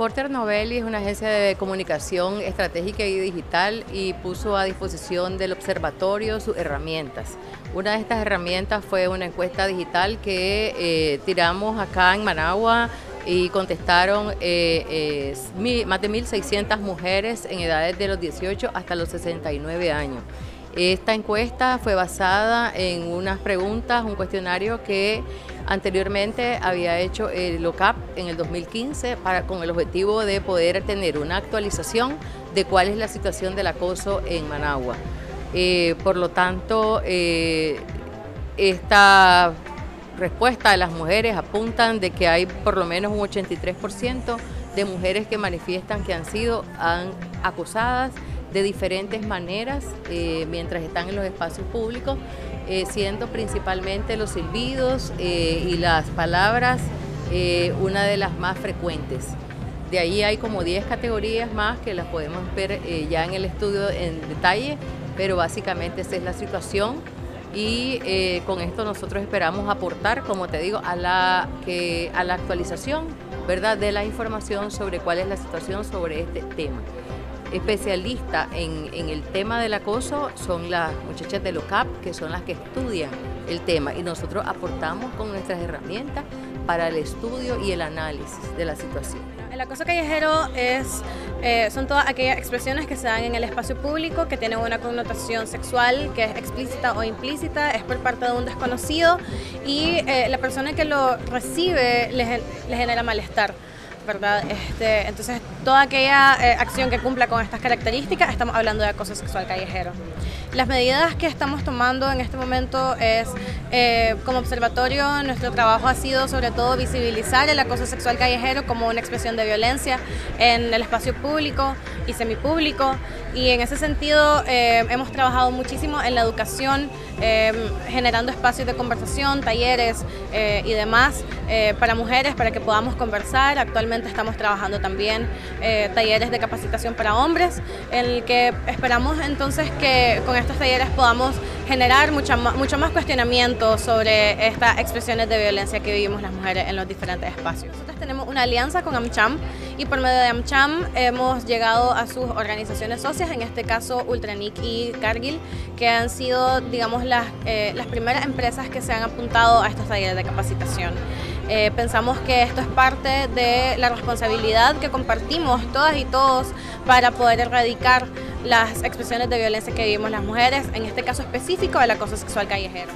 Porter Novelli es una agencia de comunicación estratégica y digital y puso a disposición del observatorio sus herramientas. Una de estas herramientas fue una encuesta digital que eh, tiramos acá en Managua y contestaron eh, eh, más de 1.600 mujeres en edades de los 18 hasta los 69 años. Esta encuesta fue basada en unas preguntas, un cuestionario que anteriormente había hecho el LOCAP en el 2015 para, con el objetivo de poder tener una actualización de cuál es la situación del acoso en Managua. Eh, por lo tanto, eh, esta respuesta de las mujeres apuntan de que hay por lo menos un 83% de mujeres que manifiestan que han sido acosadas de diferentes maneras eh, mientras están en los espacios públicos, eh, siendo principalmente los silbidos eh, y las palabras una de las más frecuentes. De ahí hay como 10 categorías más que las podemos ver ya en el estudio en detalle, pero básicamente esa es la situación y con esto nosotros esperamos aportar, como te digo, a la, que, a la actualización ¿verdad? de la información sobre cuál es la situación sobre este tema especialista en, el tema del acoso son las muchachas de LOCAP, que son las que estudian el tema y nosotros aportamos con nuestras herramientas para el estudio y el análisis de la situación. El acoso callejero es, eh, son todas aquellas expresiones que se dan en el espacio público que tienen una connotación sexual que es explícita o implícita, es por parte de un desconocido y eh, la persona que lo recibe le, le genera malestar. ¿Verdad? Este, entonces, toda aquella eh, acción que cumpla con estas características, estamos hablando de acoso sexual callejero. Las medidas que estamos tomando en este momento es, eh, como observatorio, nuestro trabajo ha sido sobre todo visibilizar el acoso sexual callejero como una expresión de violencia en el espacio público y semipúblico. Y en ese sentido eh, hemos trabajado muchísimo en la educación, generando espacios de conversación, talleres y demás para mujeres, para que podamos conversar. Actualmente estamos trabajando también eh, talleres de capacitación para hombres, en el que esperamos entonces que con estos talleres podamos generar mucha, mucho más cuestionamiento sobre estas expresiones de violencia que vivimos las mujeres en los diferentes espacios. Nosotros tenemos una alianza con AmCham y por medio de AmCham hemos llegado a sus organizaciones socias, en este caso Ultranic y Cargill, que han sido, digamos, las, eh, las primeras empresas que se han apuntado a estos talleres de capacitación. Eh, pensamos que esto es parte de la responsabilidad que compartimos todas y todos para poder erradicar las expresiones de violencia que vivimos las mujeres, en este caso específico el acoso sexual callejero.